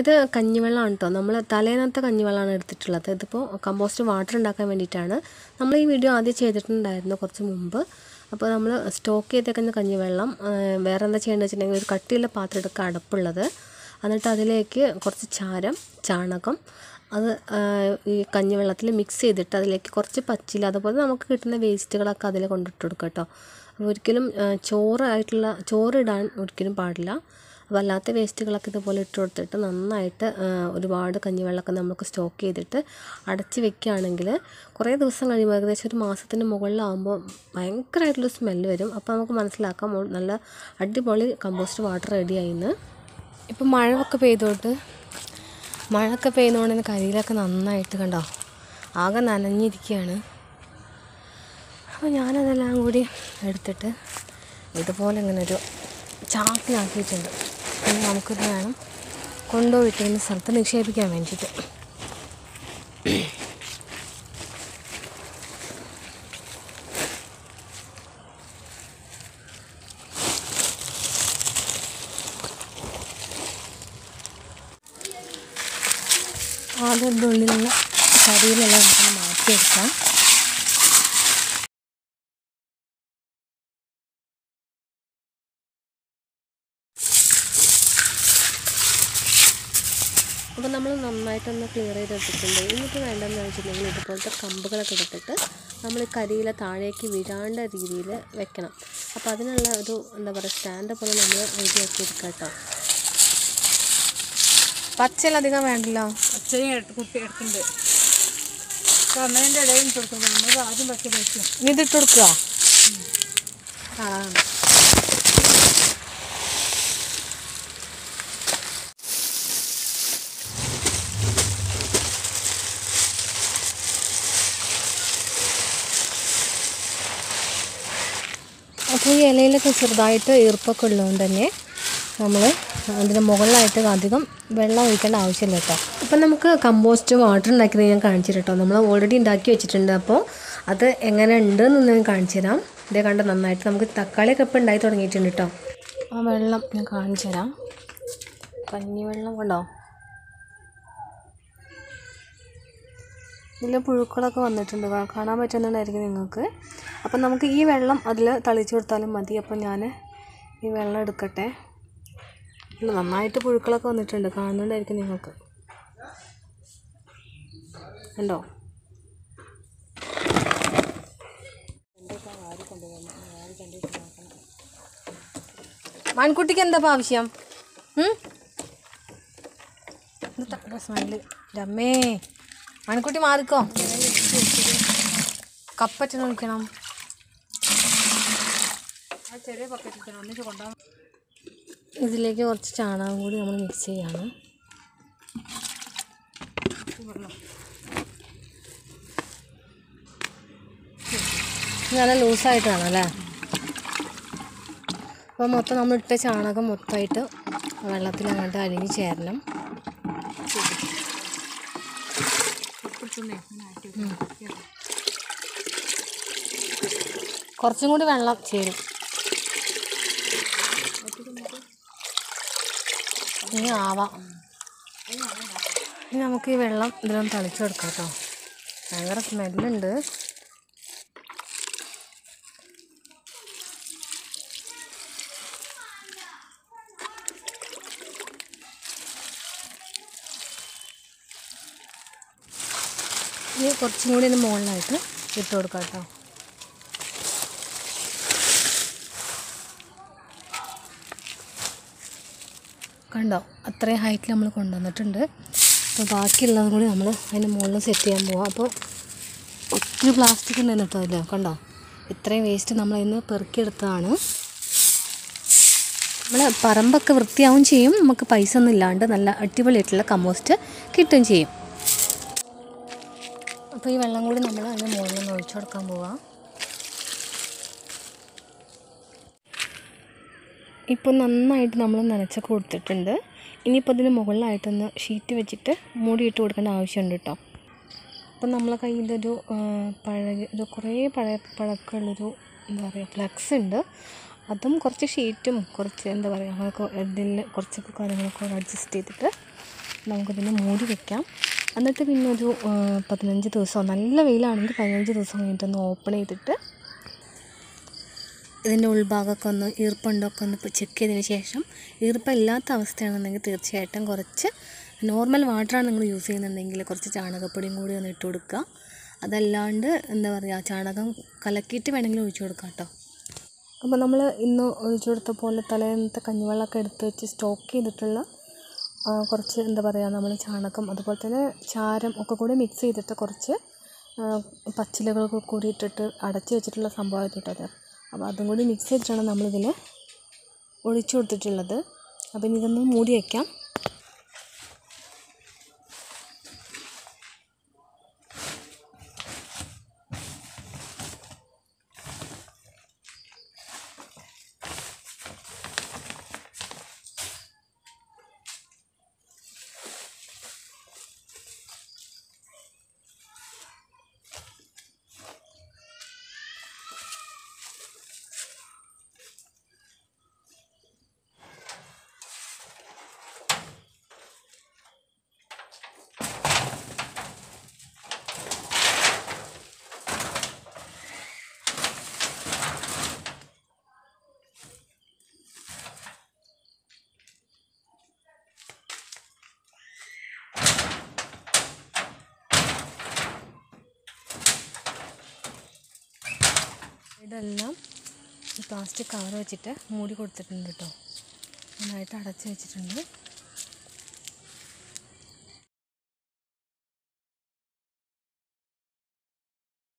ഇത് കഞ്ഞിവെള്ളമാണ് കേട്ടോ നമ്മൾ തലേന്നത്തെ കഞ്ഞിവെള്ളമാണ് എടുത്തിട്ടുള്ളത്. ഇതിപ്പോൾ കമ്പോസ്റ്റ് വാട്ടർ ഉണ്ടാക്കാൻ വേണ്ടിയിട്ടാണ്. നമ്മൾ ഈ വീഡിയോ ആദ്യം ചെയ്തിട്ടുണ്ടായിരുന്നു കുറച്ച് മുമ്പ്. അപ്പോൾ നമ്മൾ സ്റ്റോക്ക് ചെയ്തേക്കുന്ന കഞ്ഞിവെള്ളം വേറെ എന്താ ചെയ്യേണ്ടത് വെച്ചിട്ടുണ്ടെങ്കിൽ ഒരു കട്ടിയുള്ള പാത്രം എടുക്കുക അടപ്പുള്ളത്. എന്നിട്ട് അതിലേക്ക് കുറച്ച് ചാരം ചാണകം അത് ഈ കഞ്ഞിവെള്ളത്തിൽ മിക്സ് ചെയ്തിട്ട് അതിലേക്ക് കുറച്ച് പച്ചില അതുപോലെ നമുക്ക് കിട്ടുന്ന വേസ്റ്റുകളൊക്കെ അതിൽ കൊണ്ടിട്ട് കൊടുക്കുക കേട്ടോ ഒരിക്കലും ചോറായിട്ടുള്ള ചോറിടാൻ ഒരിക്കലും പാടില്ല. അല്ലാത്ത വേസ്റ്റുകളൊക്കെ ഇതുപോലെ ഇട്ട് കൊടുത്തിട്ട് നന്നായിട്ട് ഒരുപാട് കഞ്ഞിവെള്ളമൊക്കെ നമുക്ക് സ്റ്റോക്ക് ചെയ്തിട്ട് അടച്ച് വെക്കുകയാണെങ്കിൽ കുറേ ദിവസം കഴിയുമ്പോൾ ഏകദേശം ഒരു മാസത്തിന് മുകളിലാകുമ്പോൾ ഭയങ്കരമായിട്ടുള്ള സ്മെല്ല് വരും. അപ്പോൾ നമുക്ക് മനസ്സിലാക്കാം നല്ല അടിപൊളി കമ്പോസ്റ്റ് വാട്ടർ റെഡി റെഡിയായിന്ന് ഇപ്പം മഴയൊക്കെ പെയ്തോട്ട് മഴയൊക്കെ പെയ്യുന്നതുകൊണ്ട് തന്നെ കരിയിലൊക്കെ നന്നായിട്ട് കണ്ടോ ആകെ നനഞ്ഞിരിക്കുകയാണ്. അപ്പോൾ ഞാനതെല്ലാം കൂടി എടുത്തിട്ട് ഇതുപോലെ ഇങ്ങനെ ഒരു ഇനി നമുക്കിത് വേണം കൊണ്ടുപോയിട്ട് ഇന്ന സ്ഥലത്ത് നിക്ഷേപിക്കാൻ വേണ്ടിയിട്ട്. ആദ്യം ഉള്ളിലുള്ള കരിയിലെല്ലാം മാറ്റിയെടുക്കാം. അപ്പോൾ നമ്മൾ നന്നായിട്ടൊന്ന് ക്ലിയർ ചെയ്തെടുത്തിട്ടുണ്ട്. ഇന്നിപ്പോൾ വേണ്ടതെന്ന് വെച്ചിട്ടുണ്ടെങ്കിൽ ഇതുപോലത്തെ കമ്പുകളൊക്കെ എടുത്തിട്ട് നമ്മൾ കരിയില താഴേക്ക് വീഴാണ്ട രീതിയിൽ വെക്കണം. അപ്പോൾ അതിനുള്ള ഒരു എന്താ പറയുക സ്റ്റാൻഡ് പോലെ നമ്മൾ റെഡിയാക്കി എടുക്കാം കേട്ടോ പച്ചയിലധികം വേണ്ടല്ലോ? പച്ചയും കുട്ടി എടുക്കുന്നുണ്ട് കന്നതിന്റെ ഇടയിൽ ഇട്ട് കൊടുക്കുന്നത് നമ്മൾ ആദ്യം പച്ച വെച്ചു. ഇതിട്ട് കൊടുക്കുക ആ. അപ്പോൾ ഈ ഇലയിലൊക്കെ ചെറുതായിട്ട് ഈർപ്പൊക്കെ ഉള്ളതുകൊണ്ട് തന്നെ നമ്മൾ അതിന് മുകളിലായിട്ട് അധികം വെള്ളം ഒഴിക്കേണ്ട ആവശ്യമില്ല കേട്ടോ. അപ്പം നമുക്ക് കമ്പോസ്റ്റ് വാട്ടർ ഉണ്ടാക്കിയത് ഞാൻ കാണിച്ചിട്ട് കേട്ടോ. നമ്മൾ ഓൾറെഡി ഉണ്ടാക്കി വെച്ചിട്ടുണ്ട്. അപ്പോൾ അത് എങ്ങനെ ഉണ്ട് എന്ന് ഞാൻ കാണിച്ചു തരാം. ഇതേ കണ്ട നന്നായിട്ട് നമുക്ക് തക്കാളിയൊക്കെ ഇപ്പം ഉണ്ടായി തുടങ്ങിയിട്ടുണ്ട് കേട്ടോ. ആ വെള്ളം ഞാൻ കാണിച്ചു തരാം. കഞ്ഞിവെള്ളം കൊണ്ടോ? ഇതിൽ പുഴുക്കളൊക്കെ വന്നിട്ടുണ്ട്. കാണാൻ പറ്റുന്നുണ്ടായിരിക്കും നിങ്ങൾക്ക്. അപ്പം നമുക്ക് ഈ വെള്ളം അതിൽ തളിച്ചു കൊടുത്താലും മതി. അപ്പം ഞാൻ ഈ വെള്ളം എടുക്കട്ടെ. നന്നായിട്ട് പുഴുക്കളൊക്കെ വന്നിട്ടുണ്ട്. കാണുന്നുണ്ടായിരിക്കും നിങ്ങൾക്ക്. ഉണ്ടോ മാൻകുട്ടിക്ക് എന്താ ആവശ്യം? മൺകുട്ടി മാറിക്കോ. കപ്പറ്റ നോക്കണം. ആ പക്കറ്റിൽ തന്നെ ഒന്നിച്ച് കൊണ്ടുപോകാൻ ഇതിലേക്ക് കുറച്ച് ചാണകം കൂടി നമ്മൾ മിക്സ് ചെയ്യാണ്. നല്ല ലൂസായിട്ടാണ് അല്ലേ? അപ്പോൾ മൊത്തം നമ്മൾ ഇട്ട ചാണകം മൊത്തമായിട്ട് വെള്ളത്തിൽ അങ്ങോട്ട് അലിഞ്ഞ് ചേരണം. കുറച്ചും കൂടി വെള്ളം ചേരും. ഇനി ആവാം ഇനി നമുക്ക് ഈ വെള്ളം ഇതിലൊന്ന് തളിച്ചു കൊടുക്കാം കേട്ടോ. ഭയങ്കര സ്മെല്ലുണ്ട്. ഇനി കുറച്ചും കൂടി ഒന്ന് മുകളിലായിട്ട് ഇട്ട് കൊടുക്കാം കേട്ടോ. കണ്ടോ? അത്രയും ഹൈറ്റിൽ നമ്മൾ കൊണ്ടുവന്നിട്ടുണ്ട്. അപ്പോൾ ബാക്കിയുള്ളതും കൂടി നമ്മൾ അതിന്റെ മുകളിൽ സെറ്റ് ചെയ്യാൻ പോവാം. അപ്പോൾ ഒത്തിരി പ്ലാസ്റ്റിക് ഉണ്ടായിരുന്നു കേട്ടോ കണ്ടോ? ഇത്രയും വേസ്റ്റ് നമ്മൾ ഇന്ന് പെറുക്കിയെടുത്തതാണ്. നമ്മൾ പറമ്പൊക്കെ വൃത്തിയാവും ചെയ്യും. നമുക്ക് പൈസ ഒന്നും ഇല്ലാണ്ട് നല്ല അടിപൊളിയായിട്ടുള്ള കമ്പോസ്റ്റ് കിട്ടുകയും ചെയ്യും. അപ്പോൾ ഈ വെള്ളം കൂടി നമ്മൾ അതിന് മുകളിൽ നിന്ന് ഒഴിച്ചു കൊടുക്കാൻ പോവാം. ഇപ്പോൾ നന്നായിട്ട് നമ്മൾ നനച്ചൊക്കെ കൊടുത്തിട്ടുണ്ട്. ഇനിയിപ്പോൾ അതിന് മുകളിലായിട്ടൊന്ന് ഷീറ്റ് വെച്ചിട്ട് മൂടിയിട്ട് കൊടുക്കേണ്ട ആവശ്യമുണ്ട് കേട്ടോ അപ്പം നമ്മളെ കയ്യിലൊരു ആ, പഴയ ഒരു കുറേ പഴയ പഴക്കമുള്ളൊരു എന്താ പറയുക ഫ്ലക്സ് ഉണ്ട്. അതും കുറച്ച് ഷീറ്റും കുറച്ച് എന്താ പറയുക നമുക്ക് ഇതിൽ കുറച്ചൊക്കെ കാര്യങ്ങളൊക്കെ അഡ്ജസ്റ്റ് ചെയ്തിട്ട് നമുക്കിതിനെ മൂടി വെക്കാം. എന്നിട്ട് പിന്നെ ഒരു പതിനഞ്ച് ദിവസം നല്ല വെയിലാണെങ്കിൽ പതിനഞ്ച് ദിവസം കഴിഞ്ഞിട്ടൊന്ന് ഓപ്പൺ ചെയ്തിട്ട് ഇതിന്റെ ഉൾഭാഗമൊക്കെ ഒന്ന് ഈർപ്പുണ്ടൊക്കെ ഒന്ന് ചെക്ക് ചെയ്തതിന് ശേഷം ഈർപ്പില്ലാത്ത അവസ്ഥയാണെന്നുണ്ടെങ്കിൽ തീർച്ചയായിട്ടും കുറച്ച് നോർമൽ വാട്ടറാണ് നിങ്ങൾ യൂസ് ചെയ്യുന്നുണ്ടെങ്കിൽ കുറച്ച് ചാണകപ്പൊടിയും കൂടി ഒന്ന് ഇട്ട് കൊടുക്കുക. അതല്ലാണ്ട് എന്താ പറയുക ചാണകം കലക്കിയിട്ട് വേണമെങ്കിൽ ഒഴിച്ചു കൊടുക്കാം കേട്ടോ. അപ്പോൾ നമ്മൾ ഇന്ന് ഒഴിച്ചു കൊടുത്ത പോലെ തലേന്നത്തെ കഞ്ഞിവെള്ളമൊക്കെ എടുത്ത് വെച്ച് സ്റ്റോക്ക് ചെയ്തിട്ടുള്ള കുറച്ച് എന്താ പറയുക നമ്മൾ ചാണകം അതുപോലെ തന്നെ ചാരം ഒക്കെ കൂടി മിക്സ് ചെയ്തിട്ട് കുറച്ച് പച്ചിലകളൊക്കെ കൂടി ഇട്ടിട്ട് അടച്ച് വെച്ചിട്ടുള്ള സംഭവമായിട്ട് ഇട്ടത് അപ്പോൾ അതും കൂടി മിക്സ് ചെയ്തിട്ടാണ് നമ്മളിതിൽ ഒഴിച്ചു കൊടുത്തിട്ടുള്ളത്. അപ്പോൾ ഇനി ഇതൊന്ന് മൂടി വയ്ക്കാം ഇതെല്ലാം പ്ലാസ്റ്റിക് കവർ വെച്ചിട്ട് മൂടി കൊടുത്തിട്ടുണ്ട് കേട്ടോ നന്നായിട്ട് അടച്ച് വെച്ചിട്ടുണ്ട്.